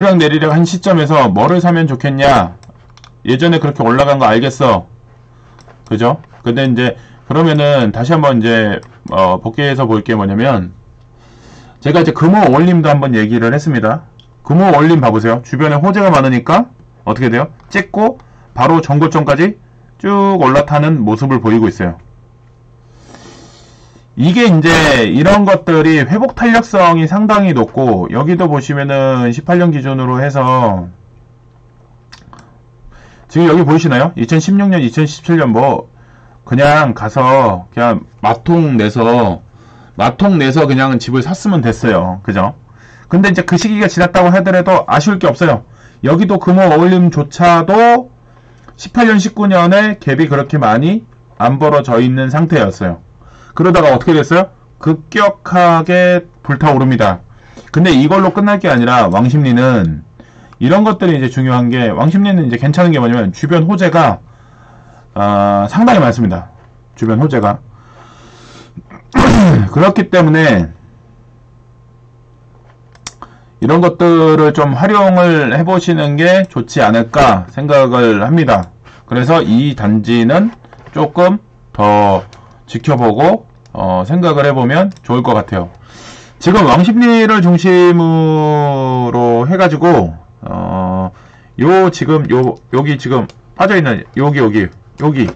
오르락 내리락 한 시점에서 뭐를 사면 좋겠냐? 예전에 그렇게 올라간 거 알겠어. 그죠? 근데 이제 그러면은 다시 한번 이제 어, 복귀해서 볼 게 뭐냐면 제가 이제 금호 올림도 한번 얘기를 했습니다. 금호 올림 봐보세요. 주변에 호재가 많으니까 어떻게 돼요? 찍고 바로 전고점까지 쭉 올라타는 모습을 보이고 있어요. 이게 이제 이런 것들이 회복 탄력성이 상당히 높고 여기도 보시면은 18년 기준으로 해서 지금 여기 보이시나요? 2016년, 2017년 뭐 그냥 가서 그냥 마통 내서 마통 내서 그냥 집을 샀으면 됐어요. 그죠? 근데 이제 그 시기가 지났다고 하더라도 아쉬울 게 없어요. 여기도 금호 어울림조차도 18년, 19년에 갭이 그렇게 많이 안 벌어져 있는 상태였어요. 그러다가 어떻게 됐어요? 급격하게 불타오릅니다. 근데 이걸로 끝날 게 아니라 왕십리는 이런 것들이 이제 중요한 게 왕십리는 이제 괜찮은 게 뭐냐면 주변 호재가 어, 상당히 많습니다. 주변 호재가 그렇기 때문에 이런 것들을 좀 활용을 해보시는 게 좋지 않을까 생각을 합니다. 그래서 이 단지는 조금 더 지켜보고 어, 생각을 해보면 좋을 것 같아요. 지금 왕십리를 중심으로 해가지고 어, 요 지금 요 여기 지금 빠져 있는 여기 여기 여기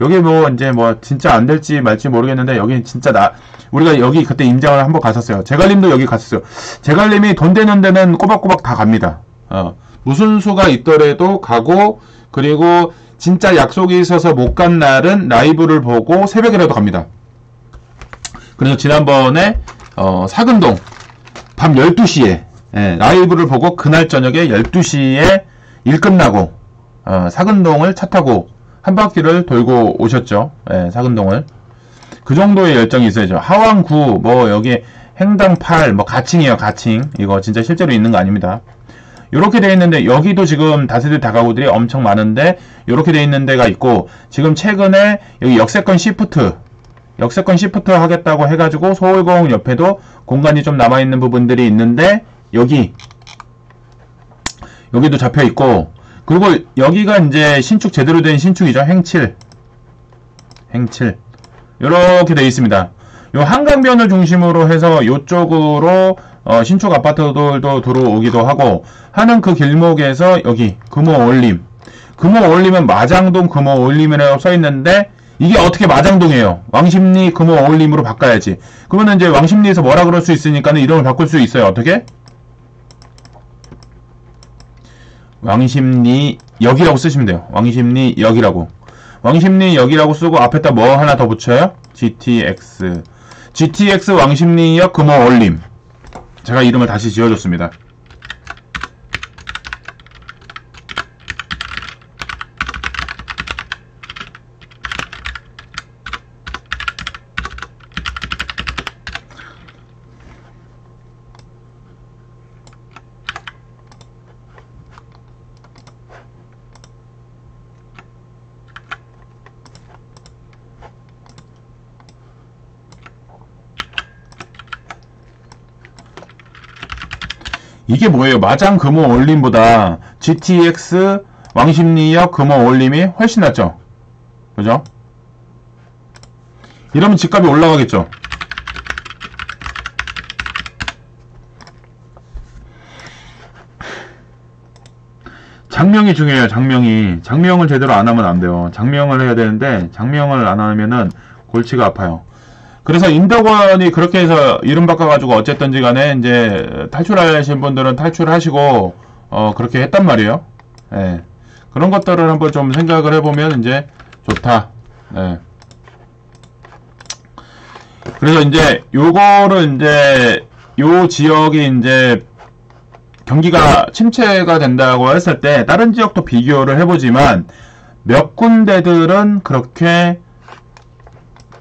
여기 뭐 이제 뭐 진짜 안 될지 말지 모르겠는데 여기 진짜 나 우리가 여기 그때 임장을 한번 갔었어요. 제갈림도 여기 갔었어요. 제갈림이 돈 되는 데는 꼬박꼬박 다 갑니다. 어, 무슨 수가 있더라도 가고 그리고 진짜 약속이 있어서 못 간 날은 라이브를 보고 새벽이라도 갑니다. 그래서 지난번에 어, 사근동 밤 12시에 예, 라이브를 보고 그날 저녁에 12시에 일 끝나고 어, 사근동을 차 타고 한 바퀴를 돌고 오셨죠. 예, 사근동을. 그 정도의 열정이 있어야죠. 하왕구 뭐 여기 행당 8, 뭐 가칭이에요. 가칭. 이거 진짜 실제로 있는 거 아닙니다. 이렇게 돼 있는데 여기도 지금 다세대 다가구들이 엄청 많은데 이렇게 돼 있는 데가 있고 지금 최근에 여기 역세권 시프트 역세권 시프트 하겠다고 해가지고 서울공 옆에도 공간이 좀 남아있는 부분들이 있는데 여기 여기도 잡혀 있고 그리고 여기가 이제 신축 제대로 된 신축이죠. 행칠. 행칠. 이렇게 되어 있습니다. 요 한강변을 중심으로 해서 이쪽으로 어, 신축 아파트들도 들어오기도 하고 하는 그 길목에서 여기 금호 올림. 금호 올림은 마장동 금호 올림이라고 써 있는데 이게 어떻게 마장동이에요? 왕십리 금호 올림으로 바꿔야지. 그러면 이제 왕십리에서 뭐라 그럴 수 있으니까는 이름을 바꿀 수 있어요. 어떻게? 왕십리 역이라고 쓰시면 돼요. 왕십리 역이라고. 왕십리 역이라고 쓰고 앞에다 뭐 하나 더 붙여요? GTX GTX 왕십리역 금호 올림. 제가 이름을 다시 지어줬습니다. 이게 뭐예요? 마장 금호 올림보다 GTX 왕십리역 금호 올림이 훨씬 낫죠? 그죠? 이러면 집값이 올라가겠죠? 장명이 중요해요, 장명이. 장명을 제대로 안 하면 안 돼요. 장명을 해야 되는데, 장명을 안 하면은 골치가 아파요. 그래서 인덕원이 그렇게 해서 이름 바꿔가지고 어쨌든지 간에 이제 탈출하신 분들은 탈출하시고 어 그렇게 했단 말이에요. 예. 그런 것들을 한번 좀 생각을 해보면 이제 좋다. 예. 그래서 이제 요거를 이제 요 지역이 이제 경기가 침체가 된다고 했을 때 다른 지역도 비교를 해보지만 몇 군데들은 그렇게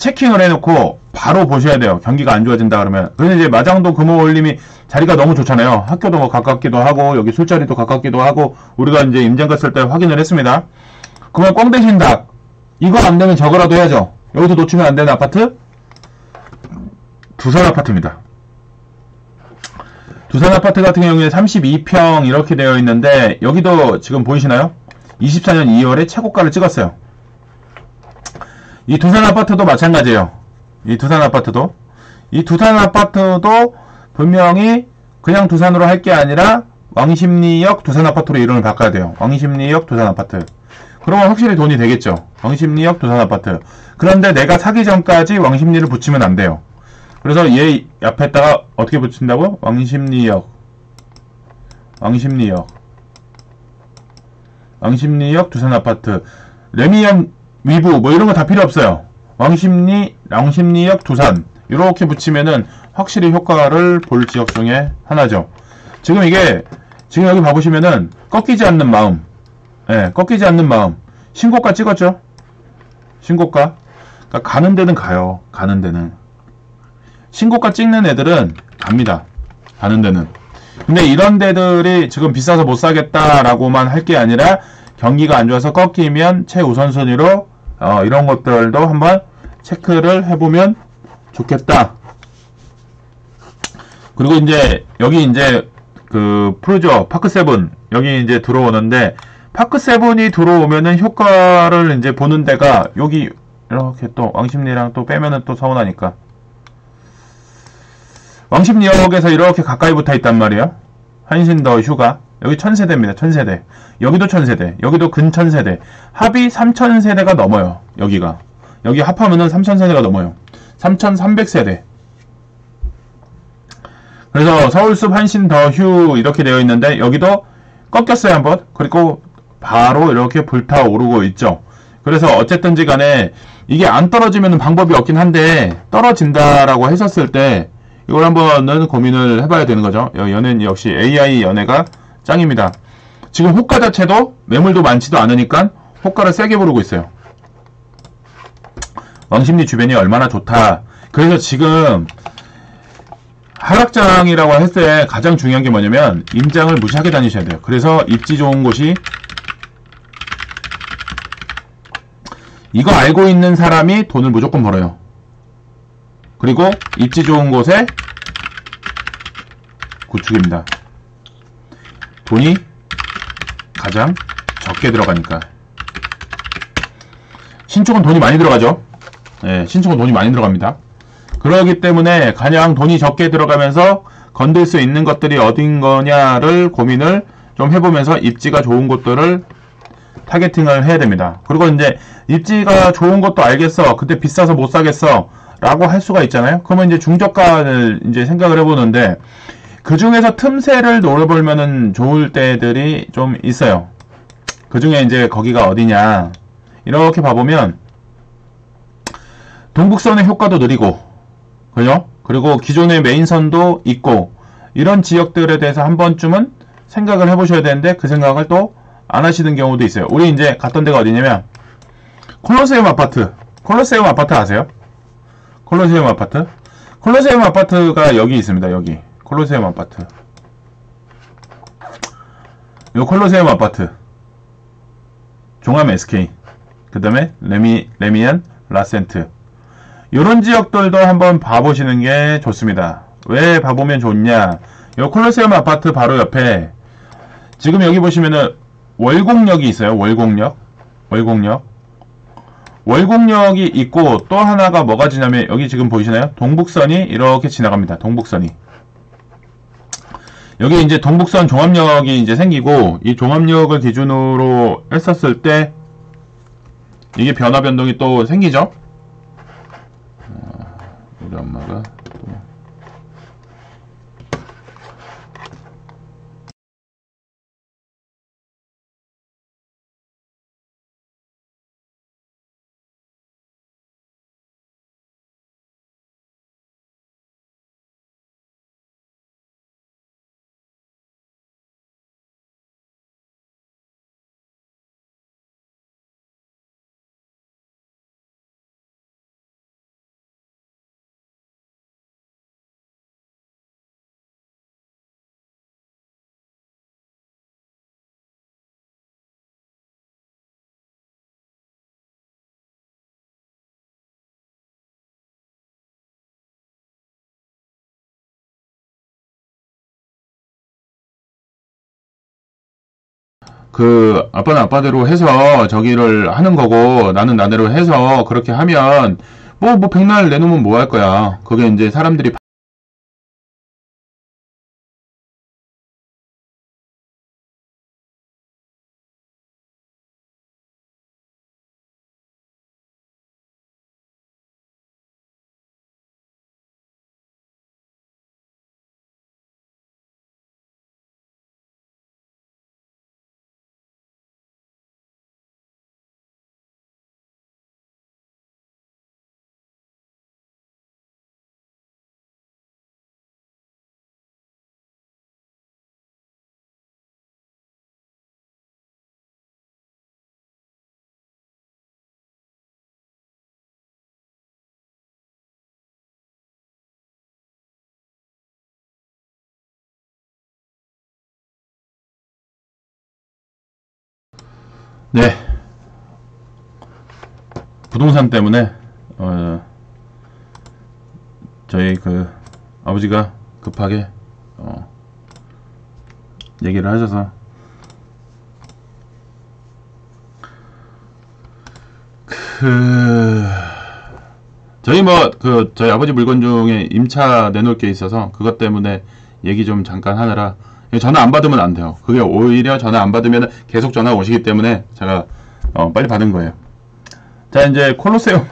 체킹을 해놓고 바로 보셔야 돼요. 경기가 안 좋아진다 그러면. 그런데 이제 마장도 금호올림이 자리가 너무 좋잖아요. 학교도 뭐 가깝기도 하고 여기 술자리도 가깝기도 하고 우리가 이제 임장 갔을 때 확인을 했습니다. 그러면 꽝 대신 닭 이거 안 되면 저거라도 해야죠. 여기서 놓치면 안 되는 아파트 두산 아파트입니다. 두산 아파트 같은 경우에 32평 이렇게 되어 있는데 여기도 지금 보이시나요? 24년 2월에 최고가를 찍었어요. 이 두산 아파트도 마찬가지예요. 이 두산 아파트도 이 두산 아파트도 분명히 그냥 두산으로 할 게 아니라 왕십리역 두산 아파트로 이름을 바꿔야 돼요. 왕십리역 두산 아파트. 그러면 확실히 돈이 되겠죠. 왕십리역 두산 아파트. 그런데 내가 사기 전까지 왕십리를 붙이면 안 돼요. 그래서 얘 앞에다가 어떻게 붙인다고? 왕십리역. 왕십리역. 왕십리역 두산 아파트. 레미안 위부 뭐 이런 거 다 필요 없어요. 왕십리, 왕십리역 두산. 이렇게 붙이면은 확실히 효과를 볼 지역 중에 하나죠. 지금 이게 지금 여기 봐보시면은 꺾이지 않는 마음, 예, 꺾이지 않는 마음. 신고가 찍었죠? 신고가. 그러니까 가는 데는 가요. 가는 데는. 신고가 찍는 애들은 갑니다. 가는 데는. 근데 이런 데들이 지금 비싸서 못 사겠다라고만 할 게 아니라 경기가 안 좋아서 꺾이면 최우선순위로 어, 이런 것들도 한번 체크를 해보면 좋겠다. 그리고 이제 여기 이제 그 푸르지오 파크 세븐 여기 이제 들어오는데 파크 세븐이 들어오면은 효과를 이제 보는 데가 여기 이렇게 또 왕십리랑 또 빼면은 또 서운하니까 왕십리역에서 이렇게 가까이 붙어 있단 말이에요. 한신더 휴가 여기 천세대입니다. 천세대 여기도 천세대 여기도 근천세대 합이 3천세대가 넘어요. 여기가 여기 합하면은 3천세대가 넘어요. 3,300세대 그래서 서울숲 한신 더 휴 이렇게 되어 있는데 여기도 꺾였어요 한번 그리고 바로 이렇게 불타오르고 있죠 그래서 어쨌든지 간에 이게 안 떨어지면 방법이 없긴 한데 떨어진다라고 했었을 때 이걸 한번은 고민을 해봐야 되는 거죠 연예는 역시 AI 연예가 짱입니다 지금 호가 자체도 매물도 많지도 않으니까 호가를 세게 부르고 있어요 왕십리 주변이 얼마나 좋다 그래서 지금 하락장이라고 했을 때 가장 중요한 게 뭐냐면 임장을 무시하게 다니셔야 돼요. 그래서 입지 좋은 곳이 이거 알고 있는 사람이 돈을 무조건 벌어요. 그리고 입지 좋은 곳에 구축입니다. 돈이 가장 적게 들어가니까. 신축은 돈이 많이 들어가죠. 네, 신축은 돈이 많이 들어갑니다. 그러기 때문에 가장 돈이 적게 들어가면서 건들 수 있는 것들이 어딘 거냐를 고민을 좀 해보면서 입지가 좋은 곳들을 타겟팅을 해야 됩니다. 그리고 이제 입지가 좋은 것도 알겠어. 그때 비싸서 못 사겠어. 라고 할 수가 있잖아요. 그러면 이제 중저가를 이제 생각을 해보는데 그 중에서 틈새를 노려보면은 좋을 때들이 좀 있어요. 그 중에 이제 거기가 어디냐. 이렇게 봐보면 동북선의 효과도 느리고 그죠? 그리고 기존의 메인선도 있고 이런 지역들에 대해서 한 번쯤은 생각을 해보셔야 되는데 그 생각을 또 안 하시는 경우도 있어요. 우리 이제 갔던 데가 어디냐면 콜로세움 아파트. 콜로세움 아파트 아세요? 콜로세움 아파트. 콜로세움 아파트가 여기 있습니다. 여기. 콜로세움 아파트. 요 콜로세움 아파트. 종암 SK. 그 다음에 래미, 래미안 라센트. 이런 지역들도 한번 봐보시는 게 좋습니다. 왜 봐보면 좋냐? 요 콜로세움 아파트 바로 옆에 지금 여기 보시면은 월곡역이 있어요. 월곡역. 월곡역. 월곡역이 있고 또 하나가 뭐가 지나면 여기 지금 보이시나요? 동북선이 이렇게 지나갑니다. 동북선이. 여기 이제 동북선 종합역이 이제 생기고 이 종합역을 기준으로 했었을 때 이게 변화 변동이 또 생기죠. 우리 엄마가 그 아빠는 아빠대로 해서 저기를 하는 거고 나는 나대로 해서 그렇게 하면 뭐 뭐 백날 내놓으면 뭐 할 거야. 그게 이제 사람들이 네. 부동산 때문에 어, 저희 그 아버지가 급하게 어, 얘기를 하셔서 그 저희 뭐 그 저희 아버지 물건 중에 임차 내놓을 게 있어서 그것 때문에 얘기 좀 잠깐 하느라 전화 안 받으면 안 돼요. 그게 오히려 전화 안 받으면 계속 전화 오시기 때문에 제가 어, 빨리 받은 거예요. 자 이제 콜로세움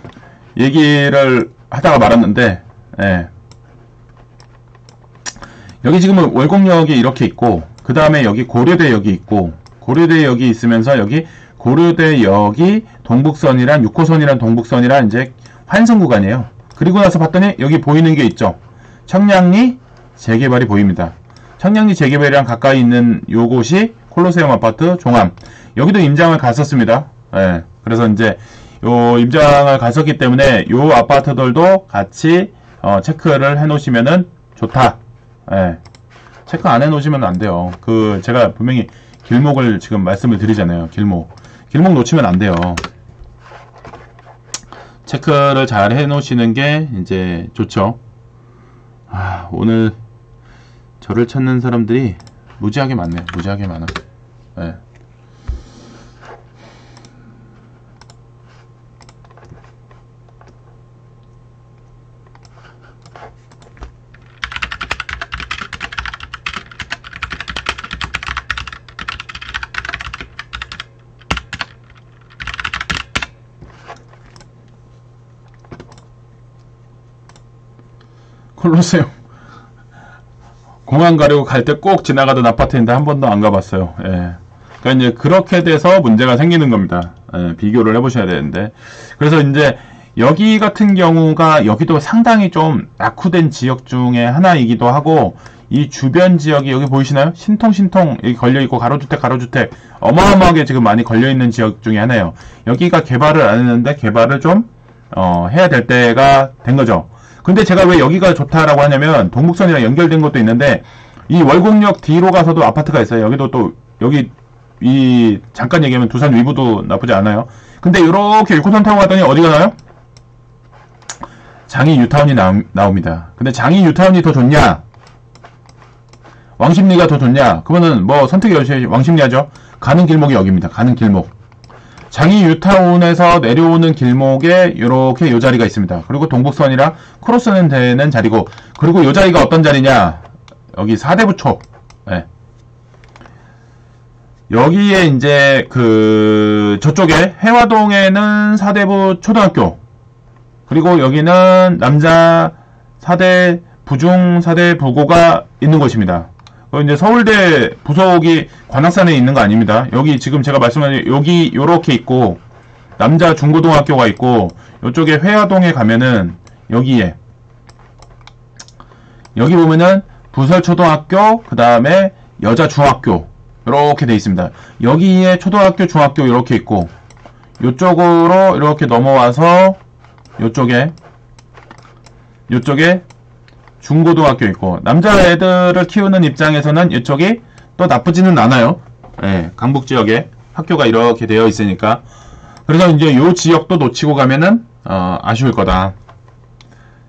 얘기를 하다가 말았는데 예. 여기 지금은 월곡역이 이렇게 있고 그 다음에 여기 고려대역이 있고 고려대역이 있으면서 여기 고려대역이 동북선이랑 6호선이랑 동북선이랑 이제 환승 구간이에요. 그리고 나서 봤더니 여기 보이는 게 있죠. 청량리 재개발이 보입니다. 청량리 재개발이랑 가까이 있는 요곳이 콜로세움 아파트 종암. 여기도 임장을 갔었습니다. 예. 그래서 이제 요 임장을 갔었기 때문에 요 아파트들도 같이 어, 체크를 해 놓으시면은 좋다. 예. 체크 안 해 놓으시면 안 돼요. 그 제가 분명히 길목을 지금 말씀을 드리잖아요. 길목. 길목 놓치면 안 돼요. 체크를 잘 해 놓으시는 게 이제 좋죠. 아, 오늘 저를 찾는 사람들이 무지하게 많네. 무지하게 많아. 네. 콜로세움 공항 가려고 갈 때 꼭 지나가던 아파트인데 한 번도 안 가봤어요. 예. 그러니까 이제 그렇게 돼서 문제가 생기는 겁니다. 예, 비교를 해보셔야 되는데. 그래서 이제 여기 같은 경우가 여기도 상당히 좀 낙후된 지역 중에 하나이기도 하고 이 주변 지역이 여기 보이시나요? 신통 신통 여기 걸려 있고 가로주택 가로주택 어마어마하게 지금 많이 걸려 있는 지역 중에 하나예요. 여기가 개발을 안 했는데 개발을 좀 어, 해야 될 때가 된 거죠. 근데 제가 왜 여기가 좋다라고 하냐면 동북선이랑 연결된 것도 있는데 이 월곡역 뒤로 가서도 아파트가 있어요. 여기도 또 여기 이 잠깐 얘기하면 두산 위부도 나쁘지 않아요. 근데 이렇게 6호선 타고 갔더니 어디 가나요? 장이 유타운이 나오, 나옵니다. 근데 장이 유타운이 더 좋냐? 왕십리가 더 좋냐? 그러면은 뭐 선택이 왕십리 하죠. 가는 길목이 여기입니다. 가는 길목. 장이 유타운에서 내려오는 길목에 이렇게 요 자리가 있습니다. 그리고 동북선이랑 크로스는 되는 자리고 그리고 요 자리가 어떤 자리냐 여기 사대부초 네. 여기에 이제 그 저쪽에 해화동에는 사대부 초등학교 그리고 여기는 남자 사대 부중 사대 부고가 있는 곳입니다. 어, 이제 서울대 부속이 관악산에 있는 거 아닙니다. 여기 지금 제가 말씀하신 여기 요렇게 있고 남자 중고등학교가 있고 이쪽에 회화동에 가면은 여기에 여기 보면은 부설초등학교 그 다음에 여자 중학교 이렇게 돼 있습니다. 여기에 초등학교 중학교 이렇게 있고 이쪽으로 이렇게 넘어와서 이쪽에 이쪽에 중고등학교 있고 남자애들을 키우는 입장에서는 이쪽이 또 나쁘지는 않아요. 예, 강북 지역에 학교가 이렇게 되어 있으니까 그래서 이제 요 지역도 놓치고 가면은 어, 아쉬울 거다.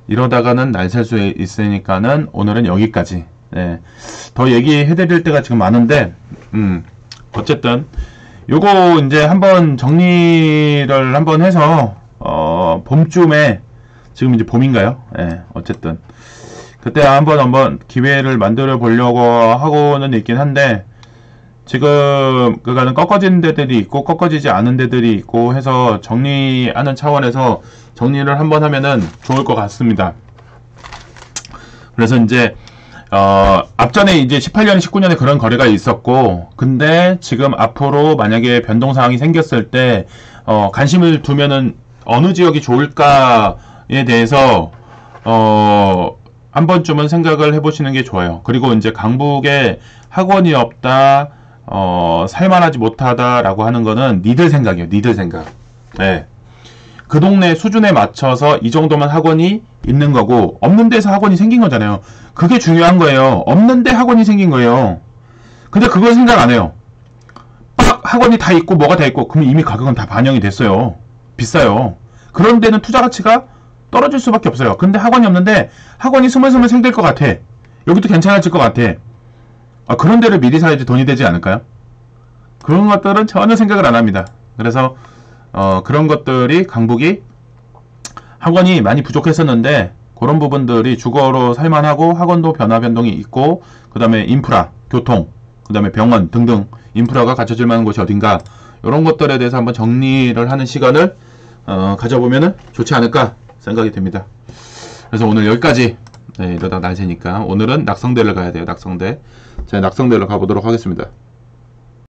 이러다가는 날살수 있으니까는 오늘은 여기까지. 예, 더 얘기해드릴 때가 지금 많은데 음, 어쨌든 요거 이제 한번 정리를 한번 해서 어 봄쯤에 지금 이제 봄인가요? 예, 어쨌든 그때 한번 한번 기회를 만들어 보려고 하고는 있긴 한데 지금 그거는 꺾어지는 데들이 있고 꺾어지지 않은 데들이 있고 해서 정리하는 차원에서 정리를 한번 하면은 좋을 것 같습니다. 그래서 이제 어, 앞전에 이제 18년, 19년에 그런 거래가 있었고, 근데 지금 앞으로 만약에 변동 사항이 생겼을 때, 어, 관심을 두면은 어느 지역이 좋을까에 대해서, 어, 한 번쯤은 생각을 해보시는 게 좋아요. 그리고 이제 강북에 학원이 없다, 어, 살만하지 못하다라고 하는 거는 니들 생각이에요. 니들 생각. 네. 그 동네 수준에 맞춰서 이 정도만 학원이 있는 거고 없는 데서 학원이 생긴 거잖아요. 그게 중요한 거예요. 없는데 학원이 생긴 거예요. 근데 그걸 생각 안 해요. 빡 학원이 다 있고 뭐가 다 있고 그럼 이미 가격은 다 반영이 됐어요. 비싸요. 그런 데는 투자 가치가 떨어질 수밖에 없어요. 근데 학원이 없는데 학원이 스물스물 생길 것 같아. 여기도 괜찮아질 것 같아. 아, 그런 데를 미리 사야지 돈이 되지 않을까요? 그런 것들은 전혀 생각을 안 합니다. 그래서 어, 그런 것들이 강북이 학원이 많이 부족했었는데 그런 부분들이 주거로 살만하고 학원도 변화 변동이 있고 그 다음에 인프라, 교통, 그 다음에 병원 등등 인프라가 갖춰질 만한 곳이 어딘가 이런 것들에 대해서 한번 정리를 하는 시간을 어, 가져보면 좋지 않을까 생각이 됩니다. 그래서 오늘 여기까지 네, 이러다 낮이니까 오늘은 낙성대를 가야 돼요. 낙성대. 제가 낙성대를 가보도록 하겠습니다.